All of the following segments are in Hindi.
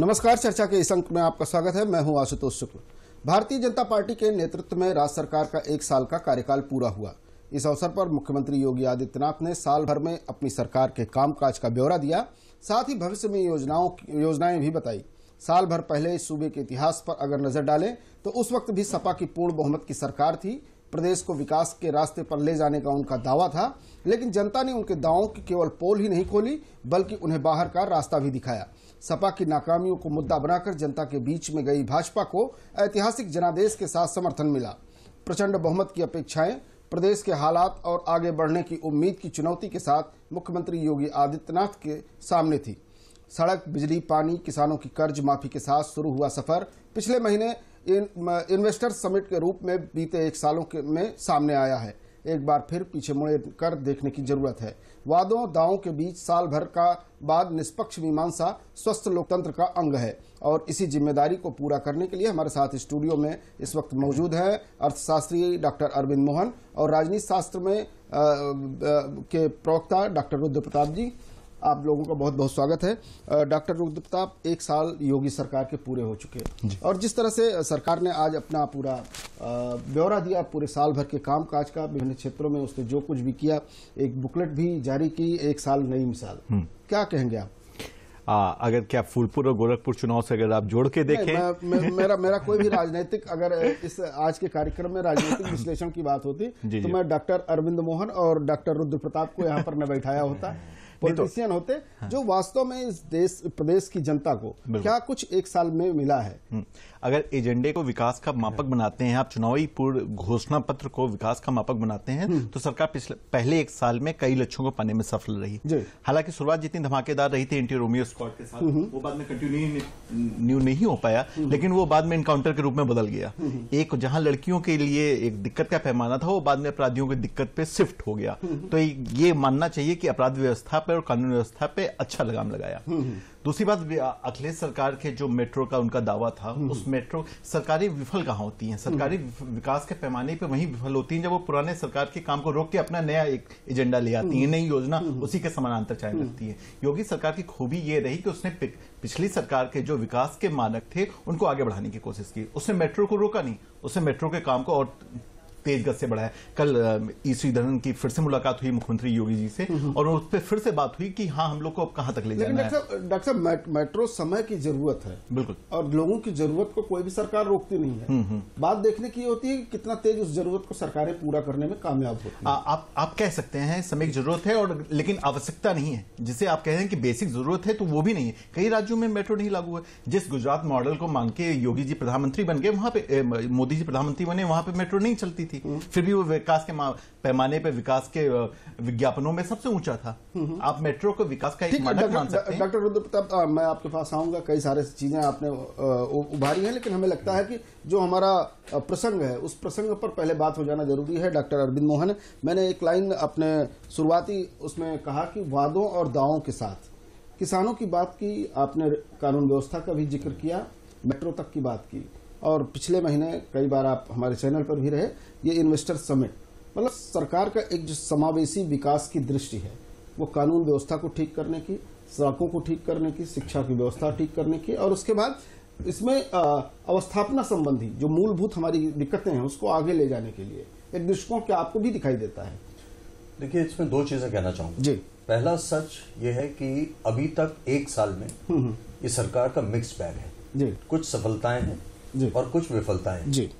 नमस्कार, चर्चा के इस अंक में आपका स्वागत है। मैं हूँ आशुतोष शुक्ल। भारतीय जनता पार्टी के नेतृत्व में राज्य सरकार का एक साल का कार्यकाल पूरा हुआ। इस अवसर पर मुख्यमंत्री योगी आदित्यनाथ ने साल भर में अपनी सरकार के कामकाज का ब्यौरा दिया। साथ ही भविष्य में योजनाओं योजनाएँ भी बताई। साल भर पहले इस सूबे के इतिहास पर अगर नज़र डालें तो उस वक्त भी सपा की पूर्ण बहुमत की सरकार थी। प्रदेश को विकास के रास्ते पर ले जाने का उनका दावा था, लेकिन जनता ने उनके दावों की केवल पोल ही नहीं खोली, बल्कि उन्हें बाहर का रास्ता भी दिखाया। सपा की नाकामियों को मुद्दा बनाकर जनता के बीच में गई भाजपा को ऐतिहासिक जनादेश के साथ समर्थन मिला। प्रचंड बहुमत की अपेक्षाएँ प्रदेश के हालात और आगे बढ़ने की उम्मीद की चुनौती के साथ मुख्यमंत्री योगी आदित्यनाथ के सामने थी। सड़क बिजली पानी किसानों की कर्ज माफ़ी के साथ शुरू हुआ सफ़र। पिछले महीने इन, इन्वेस्टर समिट के रूप में बीते एक सालों में सामने आया है। एक बार फिर पीछे मुड़े कर देखने की ज़रूरत है। वादों दावों के बीच साल भर का बाद निष्पक्ष मीमांसा स्वस्थ लोकतंत्र का अंग है और इसी ज़िम्मेदारी को पूरा करने के लिए हमारे साथ स्टूडियो में इस वक्त मौजूद है अर्थशास्त्री डॉक्टर अरविंद मोहन और राजनीति शास्त्र में आ, आ, के प्रवक्ता डॉक्टर रुद्र प्रताप जी। आप लोगों का बहुत बहुत स्वागत है। डॉक्टर रुद्र प्रताप एक साल योगी सरकार के पूरे हो चुके हैं। और जिस तरह से सरकार ने आज अपना पूरा ब्यौरा दिया पूरे साल भर के कामकाज का विभिन्न क्षेत्रों में उसने जो कुछ भी किया एक बुकलेट भी जारी की एक साल नई मिसाल क्या कहेंगे आप? आ, अगर क्या फूलपुर और गोरखपुर चुनाव से अगर आप जोड़ के देखें। मैं, मैं, मेरा मेरा कोई भी राजनीतिक अगर इस आज के कार्यक्रम में राजनीतिक विश्लेषण की बात होती तो मैं डॉक्टर अरविंद मोहन और डॉक्टर रुद्र प्रताप को यहाँ पर न बैठाया होता। पॉलिटिशियन तो, होते हाँ। जो वास्तव में इस देश प्रदेश की जनता को क्या कुछ एक साल में मिला है हम्म। अगर एजेंडे को विकास का मापक बनाते हैं आप चुनावी पूर्व घोषणा पत्र को विकास का मापक बनाते हैं हम्म। तो सरकार पिछले पहले एक साल में कई लक्ष्यों को पाने में सफल रही। हालाँकि शुरुआत जितनी धमाकेदार रही थी एंटी रोमियो स्क्वाड के साथ हम्म। वो बाद में कंटिन्यू नहीं हो पाया लेकिन वो बाद में इनकाउंटर के रूप में बदल गया। एक जहाँ लड़कियों के लिए एक दिक्कत का पैमाना था वो बाद में अपराधियों की दिक्कत पे शिफ्ट हो गया। तो ये मानना चाहिए कि अपराध व्यवस्था पर और कानून व्यवस्था पे अच्छा लगाम लगाया। दूसरी बात अखिलेश सरकार के जो मेट्रो का उनका दावा था उस मेट्रो सरकारी विफल कहाँ होती हैं? सरकारी विकास के पैमाने पे वही विफल होती हैं जब वो पुराने सरकार के काम को रोक के अपना नया एक एजेंडा ले आती है नई योजना उसी के समानांतर चयन रखती है। योगी सरकार की खूबी ये रही कि उसने पिछली सरकार के जो विकास के मानक थे उनको आगे बढ़ाने की कोशिश की। उसने मेट्रो को रोका नहीं उसने मेट्रो के काम को और तेज गति से बढ़ा है। कल ई श्रीधरन की फिर से मुलाकात हुई मुख्यमंत्री योगी जी से और उस पर फिर से बात हुई कि हाँ हम लोग को अब कहाँ तक ले जाना है। डॉक्टर साहब मेट्रो समय की ज़रूरत है। बिल्कुल। और लोगों की ज़रूरत को कोई भी सरकार रोकती नहीं है। हम्म, हम्म। बात देखने की होती है कि कितना तेज उस ज़रूरत को सरकारें पूरा करने में कामयाब होती है। आप आप कह सकते हैं समय की ज़रूरत है और लेकिन आवश्यकता नहीं है। जिसे आप कह रहे हैं कि बेसिक ज़रूरत है तो वो भी नहीं है। कई राज्यों में मेट्रो नहीं लागू है। जिस गुजरात मॉडल को मांग के योगी जी प्रधानमंत्री बन गए वहाँ पे मोदी जी प्रधानमंत्री बने वहाँ पे मेट्रो नहीं चलती थी। हम्म। फिर भी वो विकास के पैमाने पे विकास के विज्ञापनों में सबसे ऊँचा था। आप मेट्रो को विकास का एक मानक मान सकते हैं। डॉक्टर रुद्र प्रताप मैं आपके पास आऊँगा कई सारे चीज़ें आपने उभारी हैं लेकिन हमें लगता है कि जो हमारा प्रसंग है उस प्रसंग पर पहले बात हो जाना ज़रूरी है डॉक्टर अरविंद मोहन। मैंने एक लाइन अपने शुरुआती उसमें कहा कि वादों और दावों के साथ। किसानों की बात की आपने कानून व्यवस्था का भी ज़िक्र किया मेट्रो तक की बात की। और पिछले महीने कई बार आप हमारे चैनल पर भी रहे ये इन्वेस्टर समिट मतलब सरकार का एक जो समावेशी विकास की दृष्टि है वो कानून व्यवस्था को ठीक करने की सड़कों को ठीक करने की शिक्षा की व्यवस्था ठीक करने की और उसके बाद इसमें अवस्थापना संबंधी जो मूलभूत हमारी दिक्कतें हैं उसको आगे ले जाने के लिए एक दृष्टिकोण क्या आपको भी दिखाई देता है? देखिए इसमें दो चीज़ें कहना चाहूँगा। जी। पहला सच ये है कि अभी तक एक साल में हम्म, हम्म। ये सरकार का मिक्स बैग है। जी। कुछ सफलताएँ हैं और कुछ विफलताएँ। जी।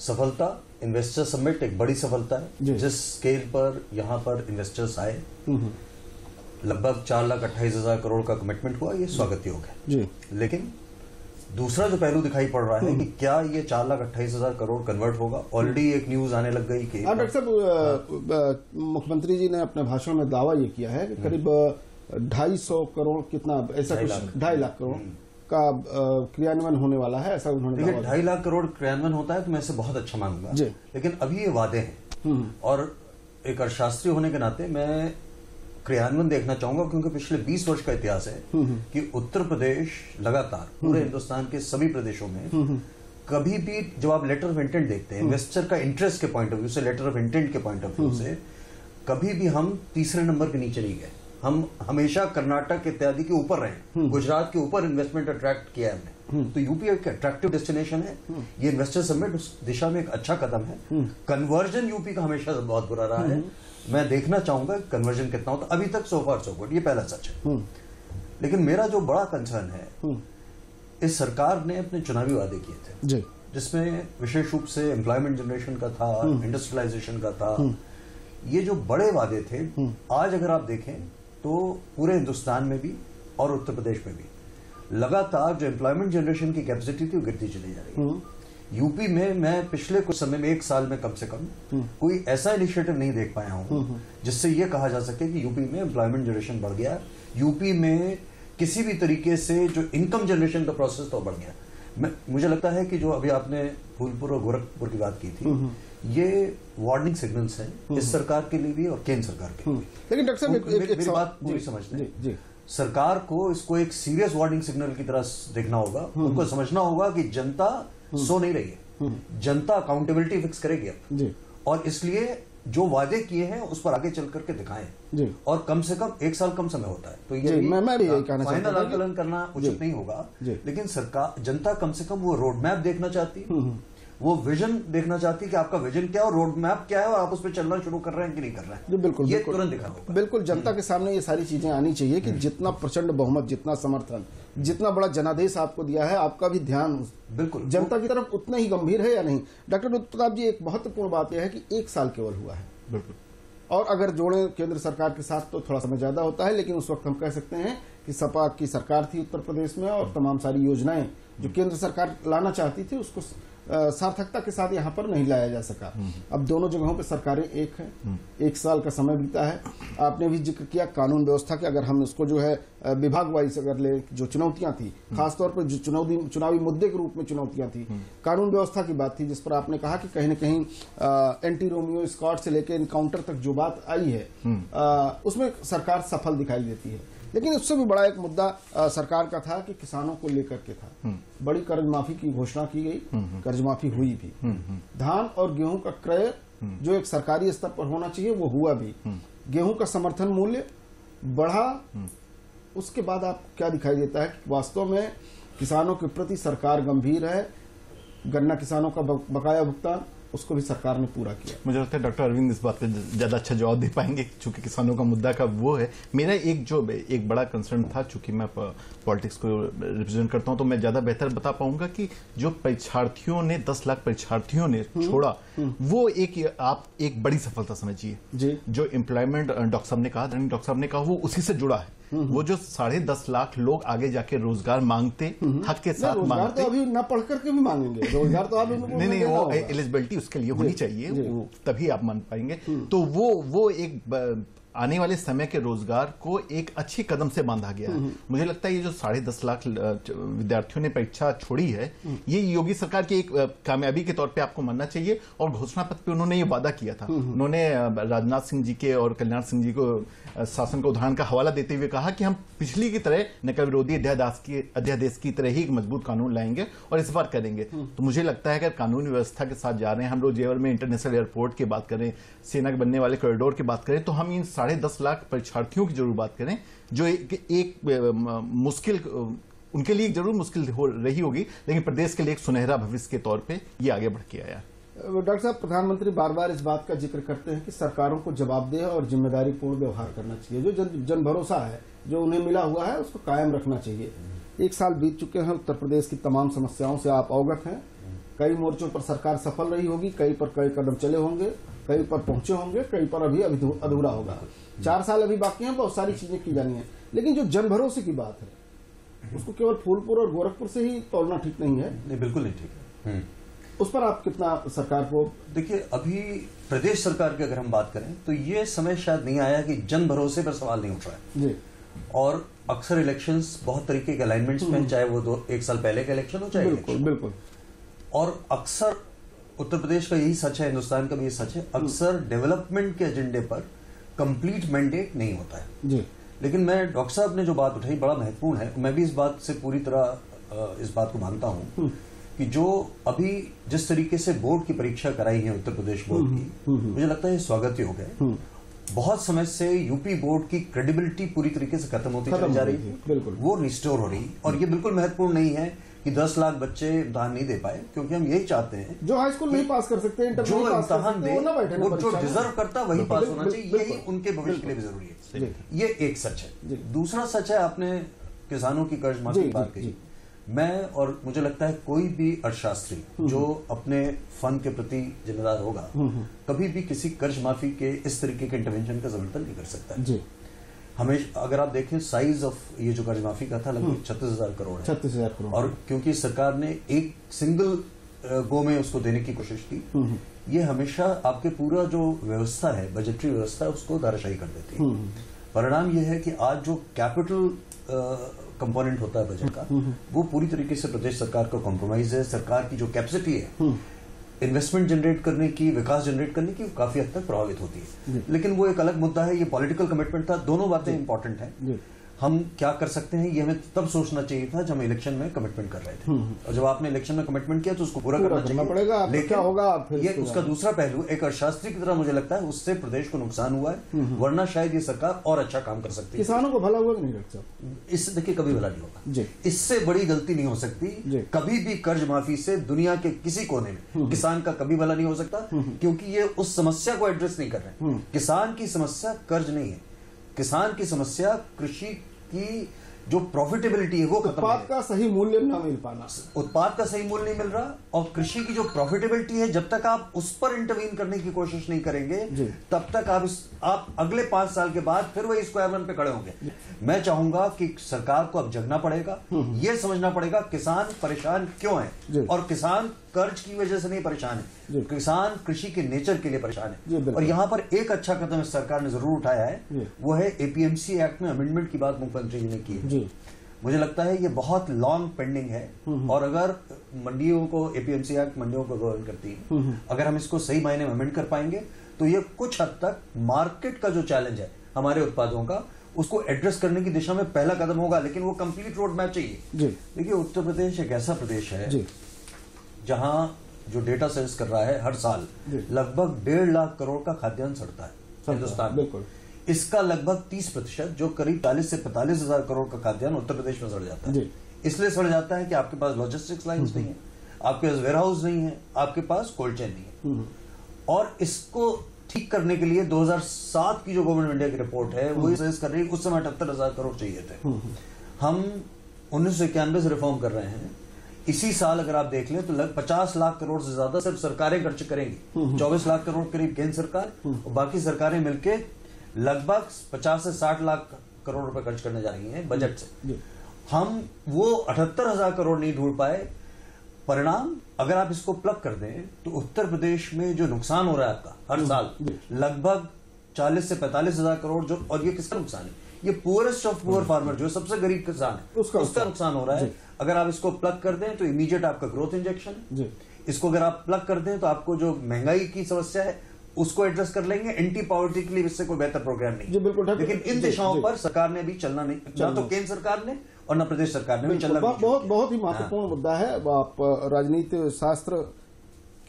सफलता इन्वेस्टर समिट एक बड़ी सफलता है। जिस स्केल पर यहाँ पर इन्वेस्टर्स आए हम्म, हम्म। लगभग चार लाख अट्ठाईस हज़ार करोड़ का कमिटमेंट हुआ ये स्वागत योग है। जी। लेकिन दूसरा जो पहलू दिखाई पड़ रहा है कि हम्म। क्या ये चार लाख अट्ठाईस हज़ार करोड़ कन्वर्ट होगा? ऑलरेडी एक न्यूज़ आने लग गई कि हाँ, डॉक्टर साहब मुख्यमंत्री जी ने अपने भाषण में दावा ये किया है कि करीब ढाई सौ करोड़ कितना ऐसा कुछ ढाई लाख करोड़। का क्रियान्वयन होने वाला है ऐसा उन्होंने देखिए ढाई लाख करोड़ क्रियान्वयन होता है तो मैं इसे बहुत अच्छा मानूँगा। लेकिन अभी ये वादे हैं। हम्म। और एक अर्थशास्त्री होने के नाते मैं क्रियान्वयन देखना चाहूँगा क्योंकि पिछले 20 वर्ष का इतिहास है हम्म, हम्म। कि उत्तर प्रदेश लगातार पूरे हिंदुस्तान के सभी प्रदेशों में कभी भी जब आप लेटर ऑफ़ इंटेंट देखते हैं इन्वेस्टर का इंटरेस्ट के पॉइंट ऑफ़ व्यू से लेटर ऑफ़ इंटेंट के पॉइंट ऑफ़ व्यू से कभी भी हम तीसरे नंबर के नीचे नहीं गए। हम हमेशा कर्नाटक इत्यादि के ऊपर रहे। गुजरात के ऊपर इन्वेस्टमेंट अट्रैक्ट किया हमने। तो यूपी एक अट्रैक्टिव डेस्टिनेशन है। ये इन्वेस्टर समिट उस दिशा में एक अच्छा कदम है। कन्वर्जन यूपी का हमेशा बहुत बुरा रहा है। मैं देखना चाहूँगा कन्वर्जन कितना होता अभी तक सोफार सो गुड ये पहला सच है। लेकिन मेरा जो बड़ा कंसर्न है इस सरकार ने अपने चुनावी वादे किए थे। जी। जिसमें विशेष रूप से एम्प्लॉयमेंट जनरेशन का था इंडस्ट्रियलाइजेशन का था। ये जो बड़े वादे थे आज अगर आप देखें तो पूरे हिंदुस्तान में भी और उत्तर प्रदेश में भी। लगातार जो एम्प्लॉयमेंट जनरेशन की कैपेसिटी थी वो गिरती चली जा रही है। यूपी में मैं पिछले कुछ समय में एक साल में कम से कम कोई ऐसा इनिशिएटिव नहीं देख पाया हूँ जिससे ये कहा जा सके कि यूपी में एम्प्लॉयमेंट जनरेशन बढ़ गया। यूपी में किसी भी तरीके से जो इनकम जनरेशन का प्रोसेस तो बढ़ गया। मैं मुझे लगता है कि जो अभी आपने फूलपुर और गोरखपुर की बात की थी ये वार्निंग सिग्नल्स हैं इस सरकार के लिए भी और केंद्र सरकार के लिए लेकिन डॉक्टर साहब मेरी बात पूरी समझते सरकार को इसको एक सीरियस वार्निंग सिग्नल की तरह देखना होगा। उनको समझना होगा कि जनता सो नहीं रही है। जनता अकाउंटेबिलिटी फिक्स करेगी अब। और इसलिए जो वादे किए हैं उस पर आगे चल करके दिखाएँ। और कम से कम एक साल कम समय होता है। तो ये मैं, मैं भी यही कहना फाइनल आकलन करना उचित नहीं होगा। लेकिन सरकार जनता कम से कम वो रोड मैप देखना चाहती है। हम्म, हम्म। वो विजन देखना चाहती है कि आपका विजन क्या है रोड मैप क्या है और आप उस पर चलना शुरू कर रहे हैं कि नहीं कर रहे हैं? बिल्कुल ये बिल्कुल, तुरंत दिखा बिल्कुल जनता के सामने ये सारी चीज़ें आनी चाहिए कि जितना प्रचंड बहुमत जितना समर्थन जितना बड़ा जनादेश आपको दिया है आपका भी ध्यान बिल्कुल। जनता की तरफ़ उतना ही गंभीर है या नहीं? डॉक्टर प्रताप जी एक महत्वपूर्ण बात यह है कि एक साल केवल हुआ है। बिल्कुल। और अगर जोड़े केंद्र सरकार के साथ तो थोड़ा समय ज़्यादा होता है लेकिन उस वक्त हम कह सकते हैं कि सपा की सरकार थी उत्तर प्रदेश में और तमाम सारी योजनाएँ जो केंद्र सरकार लाना चाहती थी उसको सार्थकता के साथ यहाँ पर नहीं लाया जा सका। अब दोनों जगहों पर सरकारें एक हैं। एक साल का समय बीता है। आपने भी ज़िक्र किया कानून व्यवस्था के अगर हम इसको जो है विभाग वाइज अगर ले जो चुनौतियाँ थी खासतौर पर जो चुनौती चुनावी मुद्दे के रूप में चुनौतियाँ थी कानून व्यवस्था की बात थी जिस पर आपने कहा कि कहीं न कहीं एंटी रोमियो स्कॉट से लेकर इनकाउंटर तक जो बात आई है आ, उसमें सरकार सफल दिखाई देती है। लेकिन उससे भी बड़ा एक मुद्दा आ, सरकार का था कि किसानों को लेकर के था। हम्म। बड़ी कर्ज माफ़ी की घोषणा की गई। हम्म, हम्म। कर्ज माफ़ी हुई भी। धान और गेहूँ का क्रय जो एक सरकारी स्तर पर होना चाहिए वो हुआ भी। गेहूँ का समर्थन मूल्य बढ़ा। उसके बाद आप क्या दिखाई देता है कि वास्तव में किसानों के प्रति सरकार गंभीर है गन्ना किसानों का बकाया भुगतान। उसको भी सरकार ने पूरा किया मुझे लगता है डॉक्टर अरविंद इस बात पे ज़्यादा अच्छा जवाब दे पाएँगे चूँकि किसानों का मुद्दा का वो है मेरा एक जो एक बड़ा कंसर्न था चूँकि मैं पॉलिटिक्स को रिप्रेजेंट करता हूँ तो मैं ज़्यादा बेहतर बता पाऊँगा कि जो परीक्षार्थियों ने दस लाख परीक्षार्थियों ने हम्म। छोड़ा। वो एक आप एक बड़ी सफलता समझिए। जो। एम्प्लॉयमेंट डॉक्टर साहब ने कहा डॉक्टर साहब ने कहा वो उसी से जुड़ा है। वो जो साढ़े दस लाख लोग आगे जाके रोज़गार मांगते हक के साथ मांगते। तो अभी ना पढ़ करके भी मांगेंगे। रोज़गार तो आप नहीं नहीं वो एलिजिबिलिटी उसके लिए होनी चाहिए तभी आप मान पाएँगे। हम्म। तो वो वो एक आने वाले समय के रोज़गार को एक अच्छी कदम से बांधा गया है। हम्म। मुझे लगता है ये जो साढ़े दस लाख विद्यार्थियों ने परीक्षा छोड़ी है हम्म। ये योगी सरकार की एक कामयाबी के तौर पे आपको मानना चाहिए और घोषणा पत्र पे उन्होंने ये वादा किया था। हम्म, उन्होंने राजनाथ सिंह जी के और कल्याण सिंह जी को शासन का उदाहरण का हवाला देते हुए कहा कि हम पिछली की तरह नकल विरोधी अध्यादेश की अध्यादेश की तरह ही एक मज़बूत कानून लाएँगे और इस बार करेंगे। तो मुझे लगता है अगर कानून व्यवस्था के साथ जा रहे हैं हम लोग जेवर में इंटरनेशनल एयरपोर्ट की बात करें सेना के बनने वाले कॉरिडोर की बात करें तो हम इन साढ़े दस लाख परीक्षार्थियों की ज़रूर बात करें जो एक, एक मुश्किल उनके लिए ज़रूर मुश्किल हो रही होगी लेकिन प्रदेश के लिए एक सुनहरा भविष्य के तौर पे ये आगे बढ़ के आया। डॉक्टर साहब प्रधानमंत्री बार बार इस बात का ज़िक्र करते हैं कि सरकारों को जवाबदेह और ज़िम्मेदारी पूर्ण व्यवहार करना चाहिए। जो जन, जन भरोसा है जो उन्हें मिला हुआ है उसको कायम रखना चाहिए। एक साल बीत चुके हैं उत्तर प्रदेश की तमाम समस्याओं से आप अवगत हैं। कई मोर्चों पर सरकार सफल रही होगी कई पर कई कदम चले होंगे। कई पर पहुँचे होंगे कई पर अभी अधूरा होगा। चार साल अभी बाकी हैं बहुत सारी चीज़ें की जानी है। लेकिन जो जन भरोसे की बात है उसको केवल फूलपुर और गोरखपुर से ही तोड़ना ठीक नहीं है। नहीं बिल्कुल नहीं ठीक है। हम्म। उस पर आप कितना सरकार को देखिए अभी प्रदेश सरकार की अगर हम बात करें तो ये समय शायद नहीं आया कि जन भरोसे पर सवाल नहीं उठ रहा है। जी। और अक्सर इलेक्शंस बहुत तरीके के अलाइनमेंट्स में हम्म। चाहे वो दो एक साल पहले का इलेक्शन हो चाहे बिल्कुल बिल्कुल। और अक्सर उत्तर प्रदेश का यही सच है हिंदुस्तान का भी यही सच है। अक्सर डेवलपमेंट के एजेंडे पर कंप्लीट मैंडेट नहीं होता है। जी। लेकिन मैं डॉक्टर साहब ने जो बात उठाई बड़ा महत्वपूर्ण है। मैं भी इस बात से पूरी तरह इस बात को मानता हूँ हम्म। कि जो अभी जिस तरीके से बोर्ड की परीक्षा कराई है उत्तर प्रदेश बोर्ड की हम्म, हम्म, मुझे लगता है स्वागत योग है बहुत समय से यूपी बोर्ड की क्रेडिबिलिटी पूरी तरीके से खत्म होती चली जा रही है वो रिस्टोर हो रही। और ये बिल्कुल महत्वपूर्ण नहीं है कि 10 लाख बच्चे इम्तहान नहीं दे पाए क्योंकि हम यही चाहते हैं जो हाई स्कूल नहीं पास कर सकते जो इम्तहान दे वो जो डिजर्व करता वही पास होना चाहिए यही उनके भविष्य के लिए भी ज़रूरी है। ये एक सच है। दूसरा सच है आपने किसानों की कर्ज माफ़ी की बात कही। मैं और मुझे लगता है कोई भी अर्थशास्त्री हम्म, जो हम्म। अपने फन के प्रति जिम्मेदार होगा हम्म, कभी भी किसी कर्ज माफ़ी के इस तरीके के इंटरवेंशन का समर्थन नहीं कर सकता। जी। हमें अगर आप देखें साइज़ ऑफ़ ये जो कर्ज माफ़ी का था लगभग हम्म। छत्तीस हज़ार करोड़ छत्तीस हज़ार करोड़। और क्योंकि सरकार ने एक सिंगल गो में उसको देने की कोशिश की हम्म, हम्म। ये हमेशा आपके पूरा जो व्यवस्था है बजटरी व्यवस्था है उसको धाराशाही कर देती है। परिणाम यह है कि आज जो कैपिटल कंपोनेंट होता है बजट का वो पूरी तरीके से प्रदेश सरकार का कॉम्प्रोमाइज है। सरकार की जो कैपेसिटी है इन्वेस्टमेंट जनरेट करने की विकास जनरेट करने की काफ़ी हद तक प्रभावित होती है। लेकिन वो एक अलग मुद्दा है ये पॉलिटिकल कमिटमेंट था दोनों बातें इंपॉर्टेंट है। हम क्या कर सकते हैं? ये हमें तब सोचना चाहिए था जब हम इलेक्शन में कमिटमेंट कर रहे थे। हम्म, हम्म। और जब आपने इलेक्शन में कमिटमेंट किया तो उसको पूरा, करना चाहिए। पड़ेगा लेकिन क्या होगा ये उसका दूसरा पहलू एक अर्थशास्त्री की तरह मुझे लगता है उससे प्रदेश को नुकसान हुआ है। हम्म, वरना शायद ये सरकार और अच्छा काम कर सकती है। किसानों को भला हुआ नहीं डॉक्टर इससे देखिए कभी भला नहीं होगा। इससे बड़ी गलती नहीं हो सकती। कभी भी कर्ज माफ़ी से दुनिया के किसी कोने में किसान का कभी भला नहीं हो सकता क्योंकि ये उस समस्या को एड्रेस नहीं कर रहे किसान की समस्या कर्ज नहीं है। किसान की समस्या कृषि की जो प्रॉफिटेबिलिटी है वो उत्पाद का सही मूल्य न मिल पाना। उत्पाद का सही मूल्य नहीं मिल रहा और कृषि की जो प्रॉफिटेबिलिटी है जब तक आप उस पर इंटरवीन करने की कोशिश नहीं करेंगे तब तक आप इस आप अगले पाँच साल के बाद फिर वही स्क्वायर वन पे खड़े होंगे। मैं चाहूँगा कि सरकार को अब जगना पड़ेगा। हम्म, हम्म। ये समझना पड़ेगा किसान परेशान क्यों है? और किसान कर्ज की वजह से नहीं परेशान है। किसान कृषि के नेचर के लिए परेशान है। और यहाँ पर एक अच्छा कदम सरकार ने ज़रूर उठाया है वो है एपीएमसी एक्ट में अमेंडमेंट की बात मुख्यमंत्री जी ने की है। मुझे लगता है ये बहुत लॉन्ग पेंडिंग है हम्म, और अगर मंडियों को एपीएमसी एक्ट मंडियों को गवर्न करती है अगर हम इसको सही मायने में अमेंड कर पाएँगे तो ये कुछ हद तक मार्केट का जो चैलेंज है हमारे उत्पादों का उसको एड्रेस करने की दिशा में पहला कदम होगा लेकिन वो कंप्लीट रोड मैप चाहिए। देखिए उत्तर प्रदेश एक ऐसा प्रदेश है जहाँ जो डेटा सर्विस कर रहा है हर साल लगभग डेढ़ लाख करोड़ का खाद्यान्न सड़ता है हिंदुस्तान बिल्कुल। इसका लगभग 30 प्रतिशत जो करीब चालीस से पैंतालीस हज़ार करोड़ का खाद्यान्न उत्तर प्रदेश में सड़ जाता है। इसलिए सड़ जाता है कि आपके पास लॉजिस्टिक्स लाइन नहीं है आपके पास वेयर हाउस नहीं है आपके पास कोल्ड चेन नहीं है। हम्म। और इसको ठीक करने के लिए 2007 की जो गवर्नमेंट इंडिया की रिपोर्ट है वो सर्विस कर रही है उस समय अठहत्तर हज़ार करोड़ चाहिए थे। हम्म, हम्म। हम उन्नीस सौ इक्यानवे से रिफॉर्म कर रहे हैं इसी साल अगर आप देख लें तो लग पचास लाख करोड़ से ज़्यादा सिर्फ़ सरकारें खर्च करेंगी। चौबीस लाख करोड़ करीब केंद्र सरकार और बाकी सरकारें मिलकर लगभग पचास से साठ लाख करोड़ रुपए खर्च करने जा रही हैं बजट से। हम वो अठहत्तर हज़ार करोड़ नहीं ढूंढ पाए। परिणाम अगर आप इसको प्लग कर दें तो उत्तर प्रदेश में जो नुकसान हो रहा है आपका हर साल लगभग चालीस से पैंतालीस हज़ार करोड़ जो और ये किसका नुकसान है? ये पुअरेस्ट ऑफ़ पुअर फार्मर जो सबसे गरीब किसान है उसका उसका नुकसान हो रहा है। अगर आप इसको प्लग कर दें तो इमीडिएट आपका ग्रोथ इंजेक्शन इसको अगर आप प्लग कर दें तो आपको जो महँगाई की समस्या है उसको एड्रेस कर लेंगे। एंटी पॉवर्टी के लिए इससे कोई बेहतर प्रोग्राम नहीं जी बिल्कुल लेकिन इन दिशाओं पर सरकार ने भी चलना नहीं। ना तो केंद्र सरकार ने और न प्रदेश सरकार ने भी चलना बहुत बहुत ही महत्वपूर्ण। मुद्दा है। आप राजनीति शास्त्र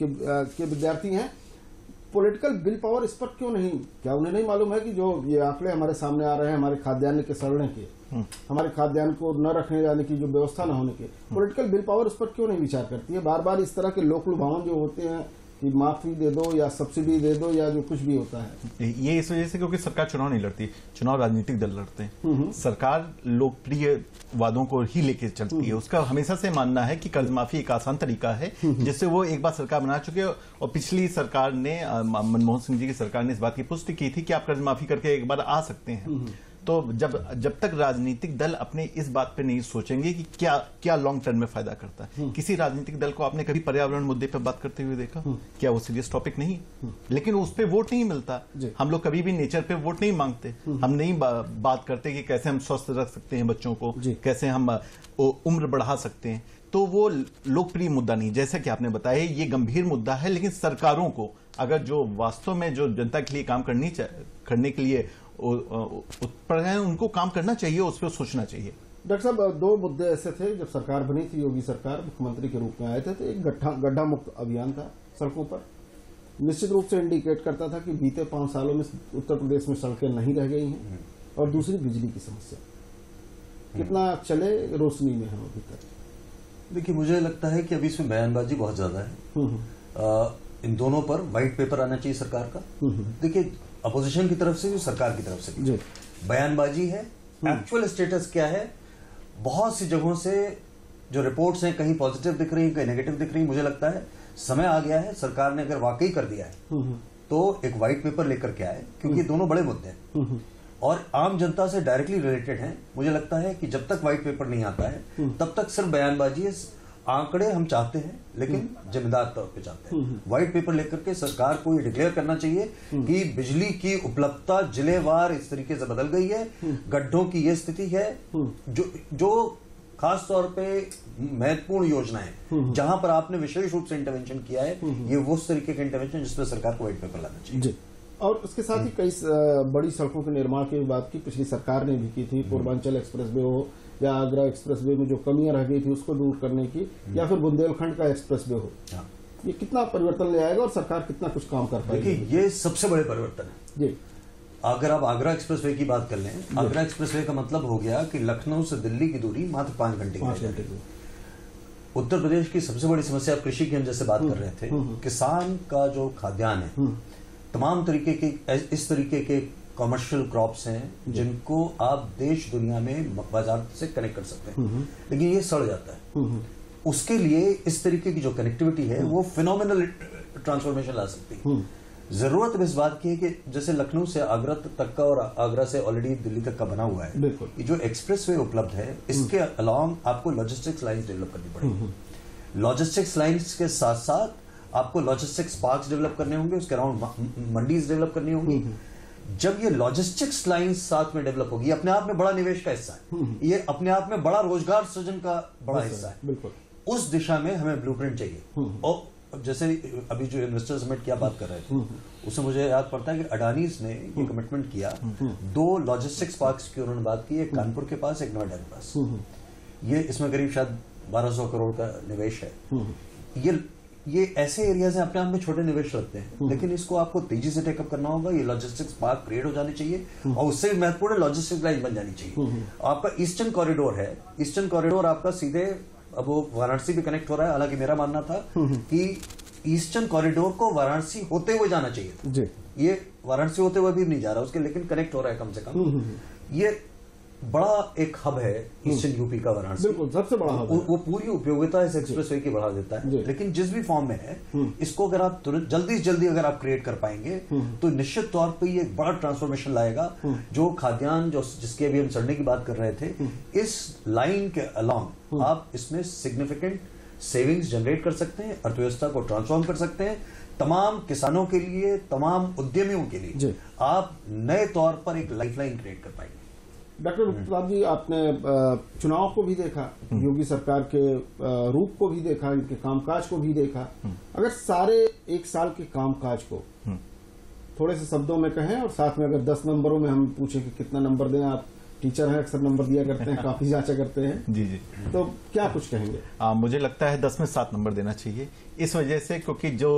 के विद्यार्थी हैं। पॉलिटिकल विल पावर इस पर क्यों नहीं? क्या उन्हें नहीं मालूम है कि जो ये आंकड़े हमारे सामने आ रहे हैं हमारे खाद्यान्न के सड़ने के हम्म। हमारे खाद्यान्न को न रखने जाने की जो व्यवस्था न होने के पॉलिटिकल विल पावर इस पर क्यों नहीं विचार करती है? बार बार इस तरह के लोक लुभावन जो होते हैं कि माफ़ी दे दो या सब्सिडी दे दो या जो कुछ भी होता है। ये इस वजह से क्योंकि सरकार चुनाव नहीं लड़ती चुनाव राजनीतिक दल लड़ते हैं। सरकार लोकप्रिय वादों को ही लेके चलती है। उसका हमेशा से मानना है कि कर्ज माफ़ी एक आसान तरीका है जिससे वो एक बार सरकार बना चुके और पिछली सरकार ने मनमोहन सिंह जी की सरकार ने इस बात की पुष्टि की थी कि आप कर्ज माफ़ी करके एक बार आ सकते हैं। तो जब जब तक राजनीतिक दल अपने इस बात पे नहीं सोचेंगे कि क्या क्या लॉन्ग टर्म में फ़ायदा करता है। हम्म। किसी राजनीतिक दल को आपने कभी पर्यावरण मुद्दे पर बात करते हुए देखा? हम्म। क्या वो सीरियस टॉपिक नहीं? हम्म। लेकिन उस पर वोट नहीं मिलता। हम लोग कभी भी नेचर पे वोट नहीं मांगते। हम नहीं बात करते कि कैसे हम स्वस्थ रख सकते हैं बच्चों को कैसे हम उम्र बढ़ा सकते हैं। तो वो लोकप्रिय मुद्दा नहीं जैसा कि आपने बताया ये गंभीर मुद्दा है लेकिन सरकारों को अगर जो वास्तव में जो जनता के लिए काम करनी करने के लिए उत्पन्न है उनको काम करना चाहिए उस पर सोचना चाहिए। डॉक्टर साहब दो मुद्दे ऐसे थे जब सरकार बनी थी योगी सरकार मुख्यमंत्री के रूप में आए थे तो एक गड्ढा गड्ढा मुक्त अभियान था सड़कों पर। निश्चित रूप से इंडिकेट करता था कि बीते पाँच सालों में उत्तर प्रदेश में सड़कें नहीं रह गई हैं और दूसरी बिजली की समस्या। कितना चले रोशनी में हम अभी तक। देखिए मुझे लगता है कि अभी इसमें बयानबाजी बहुत ज़्यादा है। हम्म, हम्म। आ, इन दोनों पर व्हाइट पेपर आना चाहिए सरकार का। हम्म, देखिए अपोजिशन की तरफ़ से भी सरकार की तरफ़ से भी बयानबाजी है। एक्चुअल स्टेटस क्या है? बहुत सी जगहों से जो रिपोर्ट्स हैं कहीं पॉजिटिव दिख रही कहीं नेगेटिव दिख रही मुझे लगता है समय आ गया है सरकार ने अगर वाकई कर दिया है तो एक व्हाइट पेपर लेकर के आए क्योंकि दोनों बड़े मुद्दे हैं। और आम जनता से डायरेक्टली रिलेटेड है। मुझे लगता है कि जब तक व्हाइट पेपर नहीं आता है तब तक सिर्फ़ बयानबाजी आंकड़े हम चाहते हैं लेकिन जिम्मेदार तौर पे चाहते हैं। व्हाइट पेपर लेकर के सरकार को ये डिक्लेयर करना चाहिए कि बिजली की उपलब्धता जिलेवार इस तरीके से बदल गई है। गड्ढों की ये स्थिति है। जो जो खास तौर पे महत्वपूर्ण योजनाएँ जहाँ पर आपने विशेष रूप से इंटरवेंशन किया है ये वो तरीके का इंटरवेंशन जिसमें सरकार को व्हाइट पेपर लाना चाहिए। और उसके साथ ही कई बड़ी सड़कों के निर्माण की बात की पिछली सरकार ने भी की थी पूर्वांचल एक्सप्रेस वे हो या आगरा एक्सप्रेस वे में जो कमियाँ रह गई थी उसको दूर करने की या फिर बुंदेलखंड का एक्सप्रेस वे हो। हाँ। ये कितना परिवर्तन ले आएगा और सरकार कितना कुछ काम कर पाएगी? ये सबसे बड़े परिवर्तन है। जी। अगर आप आगरा एक्सप्रेस वे की बात कर लें आगरा एक्सप्रेस वे का मतलब हो गया कि लखनऊ से दिल्ली की दूरी मात्र पाँच घंटे की उत्तर प्रदेश की सबसे बड़ी समस्या कृषि की हम जैसे बात कर हम्म, रहे थे हम्म, हम्म। किसान का जो खाद्यान्न है तमाम तरीके के इस तरीके के कमर्शियल क्रॉप्स हैं जिनको आप देश दुनिया में बाज़ार से कनेक्ट कर सकते हैं। लेकिन ये सड़ जाता है। उसके लिए इस तरीके की जो कनेक्टिविटी है वो फिनोमिनल ट्रांसफॉर्मेशन ला सकती है। ज़रूरत इस बात की है कि जैसे लखनऊ से आगरा तक का और आगरा से ऑलरेडी दिल्ली तक का बना हुआ है। ये जो एक्सप्रेस वे उपलब्ध है इसके अलांग आपको लॉजिस्टिक्स लाइन डेवलप करनी पड़ेगी। लॉजिस्टिक्स लाइन्स के साथ साथ आपको लॉजिस्टिक्स पार्क डेवलप करने होंगे उसके अराउंड मंडीज डेवलप करनी होंगी। जब ये लॉजिस्टिक्स लाइन साथ में डेवलप होगी अपने आप में बड़ा निवेश का हिस्सा है। हम्म। ये अपने आप में बड़ा रोज़गार सृजन का बड़ा हिस्सा है बिल्कुल। उस दिशा में हमें ब्लूप्रिंट चाहिए। हम्म। और जैसे अभी जो इन्वेस्टर समिट की बात कर रहे थे उससे मुझे याद पड़ता है कि अडानीज ने ये कमिटमेंट किया। दो लॉजिस्टिक्स पार्क्स की उन्होंने बात की एक कानपुर के पास एक नोएडा के पास। ये इसमें करीब शायद 1200 करोड़ का निवेश है। ये ये ऐसे एरियाज़ हैं अपने आप में छोटे निवेश लगते हैं। हम्म। लेकिन इसको आपको तेज़ी से टेकअप करना होगा ये लॉजिस्टिक्स पार्क क्रिएट हो जानी चाहिए हम्म। और उससे महत्वपूर्ण लॉजिस्टिक्स लाइन बन जानी चाहिए। हम्म, आपका ईस्टर्न कॉरिडोर है। ईस्टर्न कॉरिडोर आपका सीधे अब वो वाराणसी भी कनेक्ट हो रहा है हालाँकि मेरा मानना था कि ईस्टर्न कॉरिडोर को वाराणसी होते हुए जाना चाहिए। ये वाराणसी होते हुए भी नहीं जा रहा उसके लेकिन कनेक्ट हो रहा है कम से कम। ये बड़ा एक हब है ईस्टर्न यूपी का वाराणसी। बिल्कुल सबसे बड़ा हब वो पूरी उपयोगिता इस एक्सप्रेस वे की बढ़ा देता है। लेकिन जिस भी फॉर्म में है हम्म। इसको अगर आप तुरंत जल्दी से जल्दी अगर आप क्रिएट कर पाएँगे हम्म। तो निश्चित तौर पर ये एक बड़ा ट्रांसफॉर्मेशन लाएगा। हम्म। जो खाद्यान्न जो जिसके अभी हम चढ़ने की बात कर रहे थे इस लाइन के अलॉन्ग आप इसमें सिग्निफिकेंट सेविंग्स जनरेट कर सकते हैं अर्थव्यवस्था को ट्रांसफॉर्म कर सकते हैं तमाम किसानों के लिए तमाम उद्यमियों के लिए आप नए तौर पर एक लाइफलाइन क्रिएट कर पाएँगे। डॉक्टर प्रताप जी आपने चुनाव को भी देखा हम्म। योगी सरकार के रूप को भी देखा इनके कामकाज को भी देखा। हम्म। अगर सारे एक साल के कामकाज को हम्म। थोड़े से शब्दों में कहें और साथ में अगर दस नंबरों में हम पूछें कि कितना नंबर दें आप टीचर हैं अक्सर नंबर दिया करते हैं काफ़ी जांचा करते हैं। जी जी। तो क्या कुछ कहेंगे? आ, मुझे लगता है दस में सात नंबर देना चाहिए। इस वजह से क्योंकि जो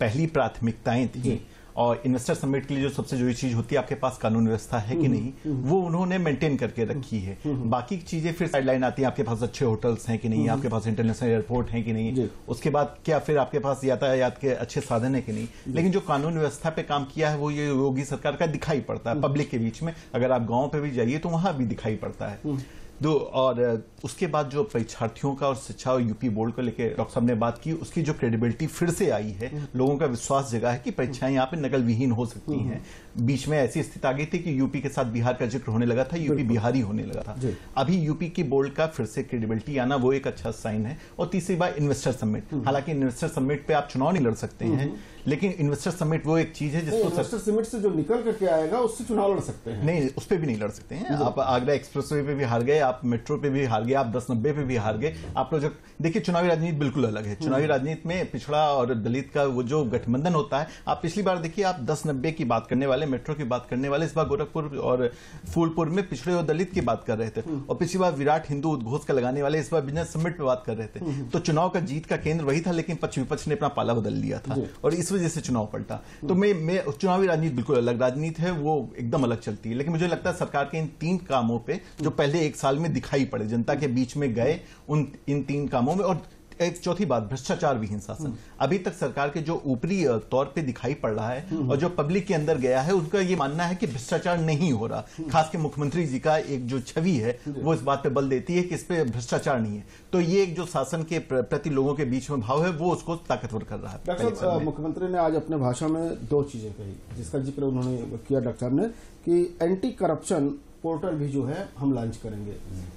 पहली प्राथमिकताएँ थी और इन्वेस्टर समिट के लिए जो सबसे ज़रूरी चीज़ होती है आपके पास कानून व्यवस्था है कि हम्म, नहीं हम्म। वो उन्होंने मेंटेन करके रखी है। हम्म, बाकी चीज़ें फिर साइडलाइन आती है आपके पास अच्छे होटल्स हैं कि नहीं आपके पास इंटरनेशनल एयरपोर्ट है कि नहीं उसके बाद क्या फिर आपके पास यातायात के अच्छे साधन है कि नहीं? लेकिन जो कानून व्यवस्था पे काम किया है वो ये योगी सरकार का दिखाई पड़ता है पब्लिक के बीच में। अगर आप गाँव पे भी जाइए तो वहाँ भी दिखाई पड़ता है। दो और उसके बाद जो परीक्षार्थियों का और शिक्षा और यूपी बोर्ड को लेकर डॉक्टर साहब ने बात की उसकी जो क्रेडिबिलिटी फिर से आई है लोगों का विश्वास जगा है कि परीक्षाएँ यहाँ पे नकल विहीन हो सकती हैं। बीच में ऐसी स्थिति आ गई थी कि यूपी के साथ बिहार का ज़िक्र होने लगा था यूपी बिहारी होने लगा था। अभी यूपी की बोर्ड का फिर से क्रेडिबिलिटी आना वो एक अच्छा साइन है और तीसरी बात इन्वेस्टर समिट हालाँकि इन्वेस्टर समिट पे आप चुनाव नहीं लड़ सकते हैं लेकिन इन्वेस्टर समिट वो एक चीज़ है जिसको इन्वेस्टर समिट से जो निकल करके आएगा उससे चुनाव लड़ सकते हैं। नहीं उस पर भी नहीं लड़ सकते हैं। आप आगरा एक्सप्रेस पे भी हार गए आप आप मेट्रो पे भी हार गए आप दस नब्बे पे भी हार गए। आप लोग जब देखिए चुनावी राजनीति बिल्कुल अलग है। चुनावी राजनीति में पिछड़ा और दलित का वो जो गठबंधन होता है आप पिछली बार देखिए आप दस नब्बे की बात करने वाले मेट्रो की बात करने वाले इस बार गोरखपुर और फूलपुर में पिछड़े और दलित की बात कर रहे थे। और पिछली बार विराट हिंदू उद्घोष का लगाने वाले इस बार बिज़नेस समिट पे बात कर रहे थे। तो चुनाव का जीत का केंद्र वही था लेकिन पक्ष विपक्ष ने अपना पाला बदल लिया था। और इस वजह से चुनाव पलटा। तो मैं मैं चुनावी राजनीति बिल्कुल अलग राजनीति है वो एकदम अलग चलती है। लेकिन मुझे लगता है सरकार के इन तीन कामों पर जो पहले एक साल में दिखाई पड़े जनता के बीच में गए उन इन तीन कामों में और एक चौथी बात भ्रष्टाचार विहीन शासन हम्म। अभी तक सरकार के जो ऊपरी तौर पे दिखाई पड़ रहा है हम्म। और जो पब्लिक के अंदर गया है उनका ये मानना है कि भ्रष्टाचार नहीं हो रहा हम्म। खास के मुख्यमंत्री जी का एक जो छवि है वो इस बात पे बल देती है कि इस पे भ्रष्टाचार नहीं है तो ये एक जो शासन के प्रति लोगों के बीच में भाव है वो उसको ताकतवर कर रहा है मुख्यमंत्री ने आज अपने भाषण में दो चीज़ें कही जिसका ज़िक्र उन्होंने किया डॉक्टर साहब ने कि एंटी करप्शन पोर्टल भी जो है, हम लॉन्च करेंगे।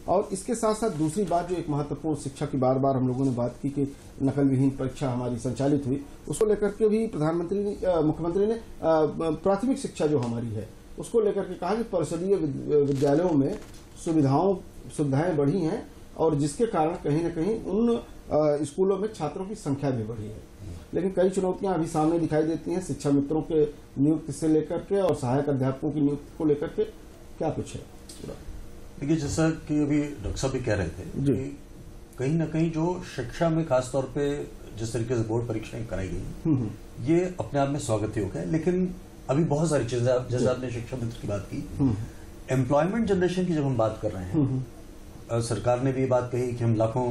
और इसके साथ साथ दूसरी बात, जो एक महत्वपूर्ण शिक्षा की बार बार हम लोगों ने बात की कि नकल विहीन परीक्षा हमारी संचालित हुई, उसको लेकर के भी प्रधानमंत्री मुख्यमंत्री ने प्राथमिक शिक्षा जो हमारी है, उसको लेकर के कहा कि परिषदीय विद्यालयों में सुविधाओं, सुविधाएँ बढ़ी हैं और जिसके कारण कहीं न कहीं उन स्कूलों में छात्रों की संख्या भी बढ़ी है। लेकिन कई चुनौतियाँ अभी सामने दिखाई देती हैं, शिक्षा मित्रों के नियुक्ति से लेकर के और सहायक अध्यापकों की नियुक्ति को लेकर के। क्या कुछ है? देखिए जैसा कि अभी डॉक्टर साहब भी कह रहे थे कि कहीं ना कहीं जो शिक्षा में खासतौर पे जिस तरीके से बोर्ड परीक्षाएँ कराई गई हम्म, हम्म। ये अपने आप में स्वागत योग है लेकिन अभी बहुत सारी चीज़ें जैसे आपने शिक्षा मित्र की बात की एम्प्लॉयमेंट हम्म। जनरेशन की जब हम बात कर रहे हैं सरकार ने भी ये बात कही कि हम लाखों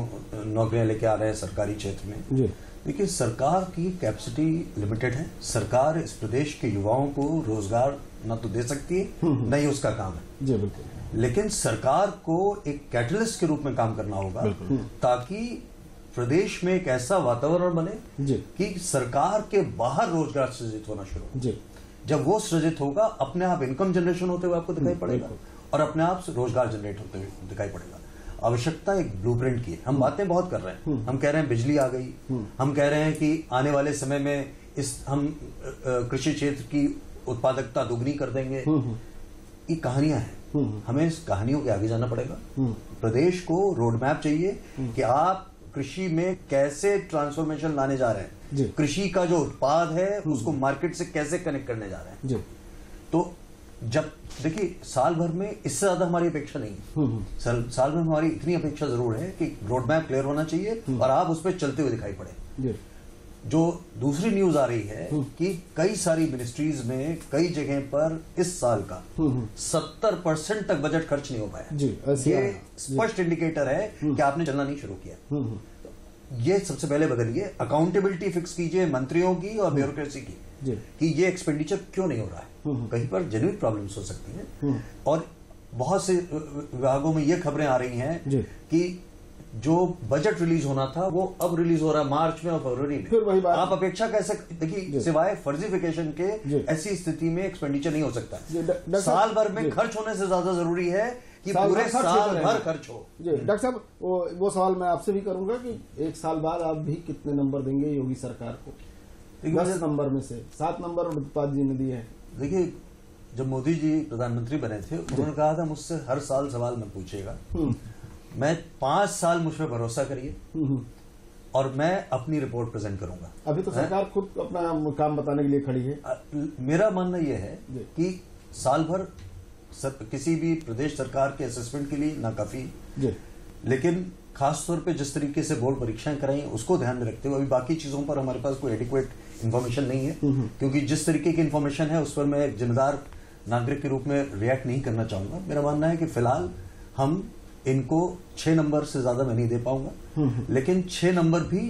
नौकरियाँ लेके आ रहे हैं सरकारी क्षेत्र में। देखिए सरकार की कैपेसिटी लिमिटेड है। सरकार इस प्रदेश के युवाओं को रोज़गार न तो दे सकती है हम्म, हम्म। न ही उसका काम है। जी बिल्कुल। लेकिन सरकार को एक कैटलिस्ट के रूप में काम करना होगा ताकि प्रदेश में एक ऐसा वातावरण बने कि सरकार के बाहर रोज़गार सृजित होना शुरू हो। जब वो सृजित होगा अपने आप इनकम जनरेशन होते हुए आपको दिखाई हम्म, पड़ेगा और अपने आप रोज़गार जनरेट होते हुए दिखाई पड़ेगा। आवश्यकता एक ब्लूप्रिंट की है। हम बातें बहुत कर रहे हैं। हम कह रहे हैं बिजली आ गई। हम कह रहे हैं कि आने वाले समय में इस हम कृषि क्षेत्र की उत्पादकता दुगनी कर देंगे। हम्म, हम्म। ये कहानियाँ हैं। हम्म, हमें इस कहानियों के आगे जाना पड़ेगा। प्रदेश को रोड मैप चाहिए कि आप कृषि में कैसे ट्रांसफॉर्मेशन लाने जा रहे हैं। कृषि का जो उत्पाद है उसको मार्केट से कैसे कनेक्ट करने जा रहे हैं। तो जब देखिए साल भर में इससे ज़्यादा हमारी अपेक्षा नहीं है। साल, साल भर में हमारी इतनी अपेक्षा ज़रूर है कि रोड मैप क्लियर होना चाहिए और आप उस पर चलते हुए दिखाई पड़े। जो। दूसरी न्यूज़ आ रही है हम्म। कि कई सारी मिनिस्ट्रीज में कई जगह पर इस साल का हम्म, हम्म। सत्तर परसेंट तक बजट खर्च नहीं हो पाया। जी, ये स्पष्ट इंडिकेटर है कि आपने चलना नहीं शुरू किया। ये सबसे पहले बदलिए अकाउंटेबिलिटी फिक्स कीजिए मंत्रियों की और ब्यूरोक्रेसी की। कि ये एक्सपेंडिचर क्यों नहीं हो रहा है? कहीं पर जेन्यून प्रॉब्लम्स हो सकती हैं। और बहुत से विभागों में ये खबरें आ रही हैं कि जो बजट रिलीज़ होना था वो अब रिलीज़ हो रहा है मार्च में और फरवरी में। फिर वही बात। आप अपेक्षा कैसे देखिए सिवाय फर्जीफिकेशन के ऐसी स्थिति में एक्सपेंडिचर नहीं हो सकता। साल भर में खर्च होने से ज़्यादा ज़रूरी है कि पूरे साल भर खर्च हो। जी डॉक्टर साहब वो, वो सवाल मैं आपसे भी करूँगा कि एक साल बाद आप भी कितने नंबर देंगे योगी सरकार को? दस नंबर में से सात नंबर उत्पाद जी ने दिए हैं। देखिए जब मोदी जी प्रधानमंत्री बने थे उन्होंने कहा था मुझसे हर साल सवाल में पूछेगा हम्म। मैं पाँच साल मुझ पर भरोसा करिए हम्म। और मैं अपनी रिपोर्ट प्रेजेंट करूँगा। अभी तो सरकार खुद अपना काम बताने के लिए खड़ी है। मेरा मानना यह है कि साल भर सर, किसी भी प्रदेश सरकार के असेसमेंट के लिए ना काफ़ी। लेकिन खास तौर पे जिस तरीके से बोर्ड परीक्षाएँ कराई उसको ध्यान में रखते हुए अभी बाकी चीज़ों पर हमारे पास कोई एडिक्वेट इन्फॉर्मेशन नहीं है। हम्म, हम्म। क्योंकि जिस तरीके की इन्फॉर्मेशन है उस पर मैं एक जिम्मेदार नागरिक के रूप में रिएक्ट नहीं करना चाहूँगा। मेरा मानना है कि फ़िलहाल हम इनको छह नंबर से ज़्यादा मैं नहीं दे पाऊँगा। लेकिन छह नंबर भी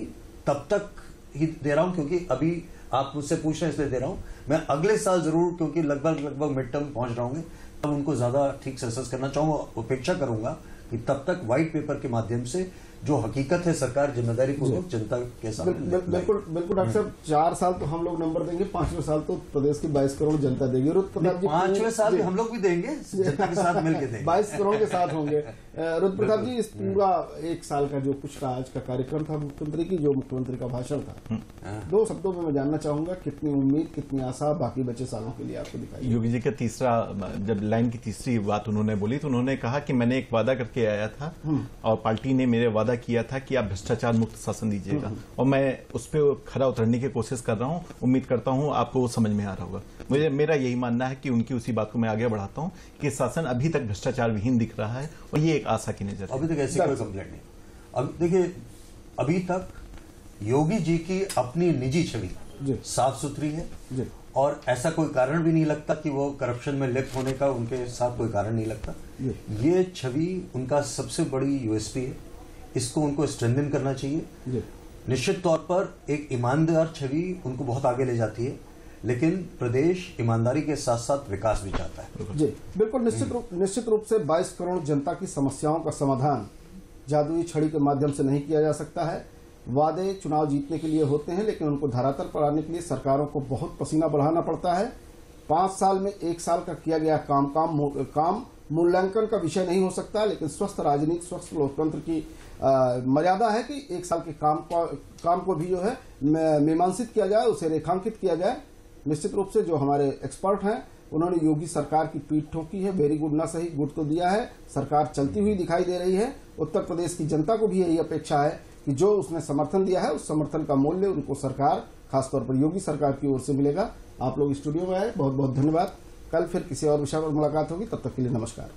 तब तक ही दे रहा हूँ क्योंकि अभी आप मुझसे पूछ रहे हैं इसलिए दे रहा हूँ। मैं अगले साल ज़रूर क्योंकि लगभग लगभग मिड टर्म पहुँच रहा हूँ तब उनको ज़्यादा ठीक से असेस करना चाहूँगा अपेक्षा करूँगा कि तब तक व्हाइट पेपर के माध्यम से जो हकीकत है सरकार ज़िम्मेदारी पूर्वक जनता के साथ बिल्कुल बिल्कुल डॉक्टर साहब चार साल तो हम लोग नंबर देंगे पाँचवें साल तो प्रदेश की बाईस करोड़ जनता देगी। और पाँचवें साल हम लोग भी देंगे जनता के साथ मिलकर देंगे। बाईस करोड़ के साथ होंगे। रुद्र प्रताप जी इस पूरा एक साल का जो कुछ का आज का कार्यक्रम था मुख्यमंत्री की जो मुख्यमंत्री का भाषण था हम्म। दो शब्दों में मैं जानना चाहूँगा कितनी उम्मीद कितनी आशा बाकी बचे सालों के लिए आपको दिखाई योगी जी का तीसरा जब लाइन की तीसरी बात उन्होंने बोली तो उन्होंने कहा कि मैंने एक वादा करके आया था हम्म। और पार्टी ने मेरे वादा किया था कि आप भ्रष्टाचार मुक्त शासन दीजिएगा हम्म। और मैं उस पर खरा उतरने की कोशिश कर रहा हूँ उम्मीद करता हूँ आपको समझ में आ रहा होगा मुझे मेरा यही मानना है कि उनकी उसी बात को मैं आगे बढ़ाता हूँ कि शासन अभी तक भ्रष्टाचार विहीन दिख रहा है और ये एक आशा की नज़र अभी तक ऐसी कोई कंप्लेंट नहीं। अब देखिए अभी तक योगी जी की अपनी निजी छवि साफ़ सुथरी है और ऐसा कोई कारण भी नहीं लगता कि वो करप्शन में लिप्त होने का उनके साथ कोई कारण नहीं लगता। ये छवि उनका सबसे बड़ी यूएसपी है। इसको उनको स्ट्रेंथन करना चाहिए। निश्चित तौर पर एक ईमानदार छवि उनको बहुत आगे ले जाती है। लेकिन प्रदेश ईमानदारी के साथ साथ विकास भी चाहता है। जी, बिल्कुल निश्चित रूप निश्चित रूप से 22 करोड़ जनता की समस्याओं का समाधान जादुई छड़ी के माध्यम से नहीं किया जा सकता है। वादे चुनाव जीतने के लिए होते हैं, लेकिन उनको धरातल पर आने के लिए सरकारों को बहुत पसीना बढ़ाना पड़ता है। पाँच साल में एक साल का किया गया काम काम काम मूल्यांकन का विषय नहीं हो सकता, लेकिन स्वस्थ राजनीति, स्वस्थ लोकतंत्र की मर्यादा है कि एक साल के काम को काम को भी जो है मीमांसित किया जाए, उसे रेखांकित किया जाए। निश्चित रूप से जो हमारे एक्सपर्ट हैं, उन्होंने योगी सरकार की पीठ ठोकी है वेरी गुड ना सही गुड तो दिया है, सरकार चलती हुई दिखाई दे रही है, उत्तर प्रदेश की जनता को भी यही अपेक्षा है कि जो उसने समर्थन दिया है, उस समर्थन का मूल्य उनको सरकार, खासतौर पर योगी सरकार की ओर से मिलेगा। आप लोग स्टूडियो में आए बहुत बहुत धन्यवाद। कल फिर किसी और विषय पर मुलाकात होगी, तब तक के लिए नमस्कार।